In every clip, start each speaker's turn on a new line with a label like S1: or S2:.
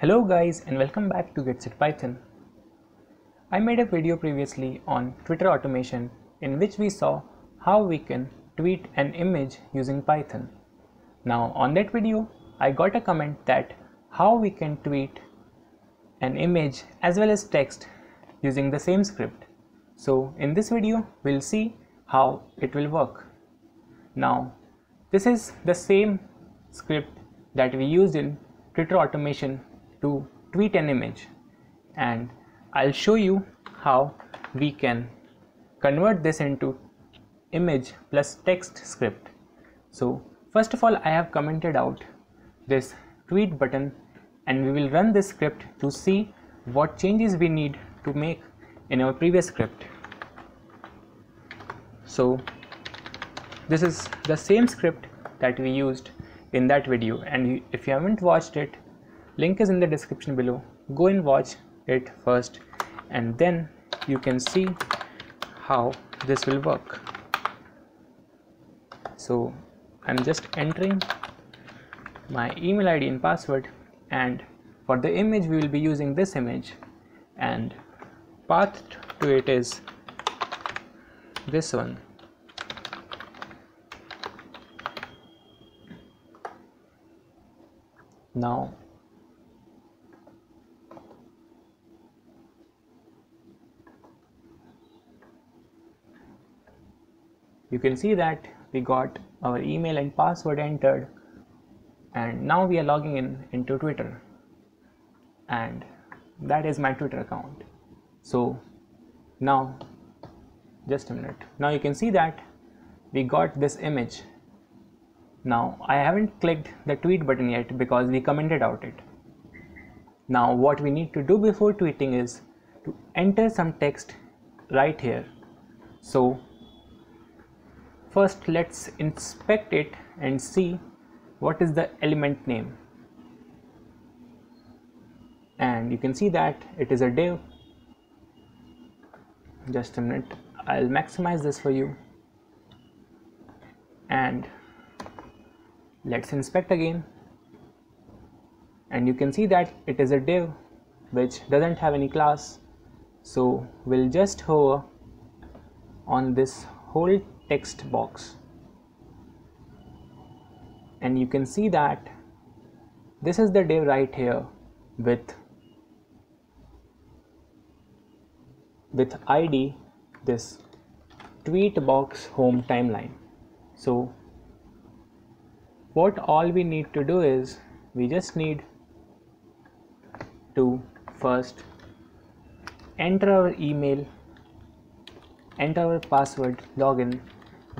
S1: Hello guys and welcome back to Get Set Python. I made a video previously on Twitter automation in which we saw how we can tweet an image using Python. Now on that video I got a comment that how we can tweet an image as well as text using the same script. So in this video we'll see how it will work. Now this is the same script that we used in Twitter automation to tweet an image and I'll show you how we can convert this into image plus text script. So first of all I have commented out this tweet button and we will run this script to see what changes we need to make in our previous script. So this is the same script that we used in that video and if you haven't watched it link is in the description below. Go and watch it first and then you can see how this will work. So I'm just entering my email ID and password and for the image we will be using this image. And path to it is this one. Now you can see that we got our email and password entered and now we are logging in into Twitter and that is my Twitter account so now just a minute now you can see that we got this image now I haven't clicked the tweet button yet because we commented out it. Now what we need to do before tweeting is to enter some text right here. So first let's inspect it and see what is the element name. And you can see that it is a div. Just a minute, I'll maximize this for you. And let's inspect again and you can see that it is a div which doesn't have any class so we'll just hover on this whole text box. And you can see that this is the div right here with with id this tweet box home timeline. So what all we need to do is we just need to first enter our email enter our password login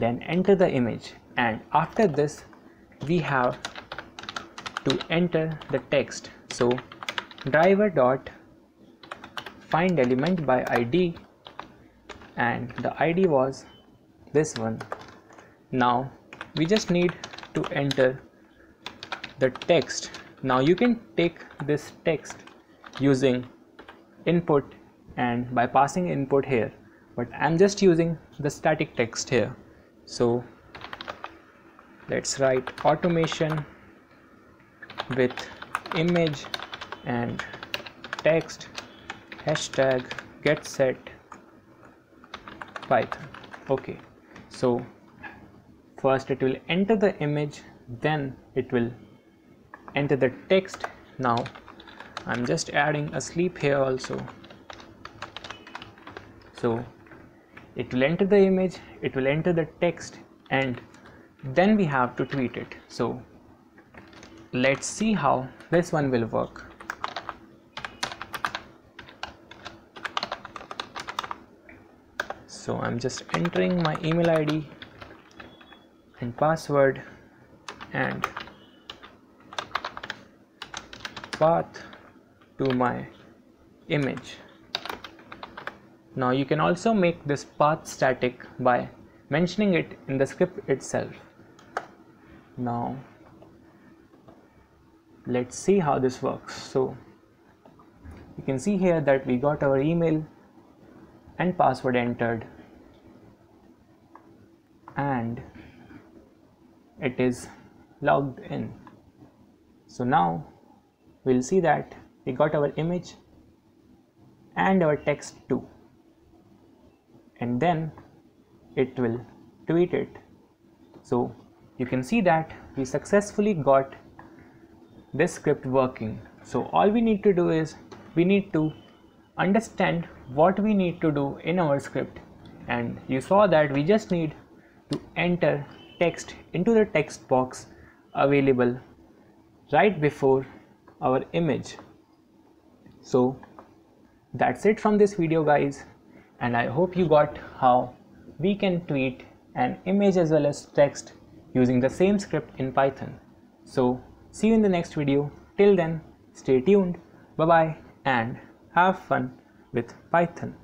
S1: then enter the image. And after this we have to enter the text. So driver dot find element by id and the id was this one. Now we just need to enter the text. Now you can take this text using input and by passing input here. But I'm just using the static text here so let's write automation with image and text hashtag get set python. Okay so first it will enter the image then it will enter the text. Now I'm just adding a sleep here also. So it will enter the image it will enter the text and then we have to tweet it. So let's see how this one will work. So I'm just entering my email ID and password and path to my image now you can also make this path static by mentioning it in the script itself. Now let's see how this works. So you can see here that we got our email and password entered. And it is logged in. So now we'll see that we got our image and our text too and then it will tweet it. So you can see that we successfully got this script working. So all we need to do is we need to understand what we need to do in our script. And you saw that we just need to enter text into the text box available right before our image. So that's it from this video guys and I hope you got how we can tweet an image as well as text using the same script in Python. So see you in the next video. Till then, stay tuned. Bye bye and have fun with Python.